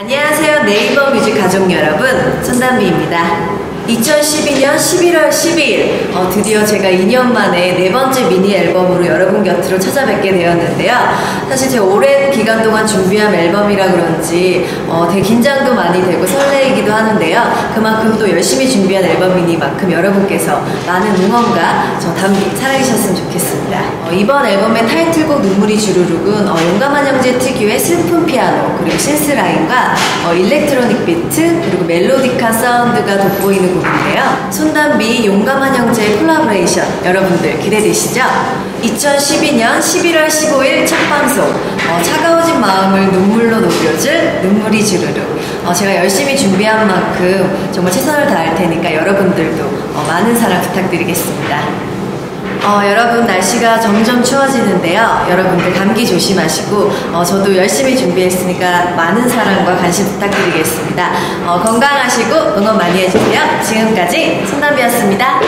안녕하세요 네이버 뮤직 가족 여러분. 손담비입니다. 2012년 11월 12일. 어, 드디어 제가 2년 만에 네 번째 미니 앨범으로 여러분 곁으로 찾아뵙게 되었는데요. 사실 제가 오랜 기간 동안 준비한 앨범이라 그런지 어, 되게 긴장도 많이 되고 설레이기도 하는데요. 그만큼 또 열심히 준비한 앨범이니만큼 여러분께서 많은 응원과 저 담비 사랑해주셨으면 좋겠습니다. 어, 이번 앨범의 타이틀곡 눈물이 주르륵은 어, 용감한 형제 특유의 슬픈 피아노 그리고 synth 라인과 어, electronic 비트 그리고 멜로디카 사운드가 돋보이는 곡인데요. 손담비 용감한 형제의 콜라보레이션 여러분들 기대되시죠? 2012년 11월 15일 첫 방송 어, 차가워진 마음을 눈물로 녹여줄 눈물이 주르륵 어, 제가 열심히 준비한 만큼 정말 최선을 다할 테니까 여러분들도 어, 많은 사랑 부탁드리겠습니다. 어, 여러분 날씨가 점점 추워지는데요. 여러분들 감기 조심하시고 어, 저도 열심히 준비했으니까 많은 사랑과 관심 부탁드리겠습니다. 어, 건강하시고 응원 많이 해주세요. 지금까지 손담비였습니다.